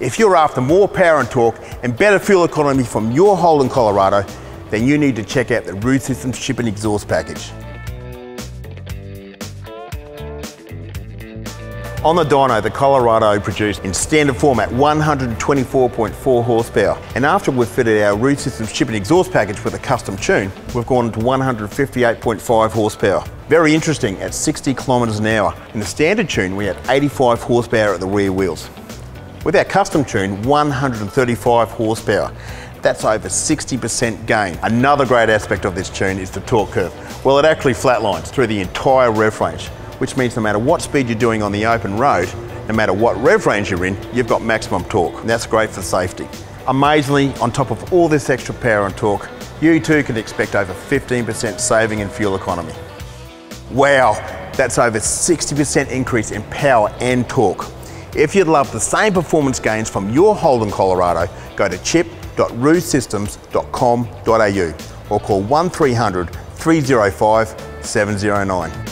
If you're after more power and torque and better fuel economy from your Holden Colorado, then you need to check out the Roo Systems Chip and Exhaust Package. On the dyno, the Colorado produced in standard format 124.4 horsepower. And after we've fitted our Roo Systems Chip and Exhaust package with a custom tune, we've gone to 158.5 horsepower. Very interesting at 60 kilometres an hour. In the standard tune, we had 85 horsepower at the rear wheels. With our custom tune, 135 horsepower. That's over 60% gain. Another great aspect of this tune is the torque curve. Well, it actually flatlines through the entire rev range which means no matter what speed you're doing on the open road, no matter what rev range you're in, you've got maximum torque. And that's great for safety. Amazingly, on top of all this extra power and torque, you too can expect over 15% saving in fuel economy. Wow, that's over 60% increase in power and torque. If you'd love the same performance gains from your Holden Colorado, go to chip.roosystems.com.au or call 1300 305 709.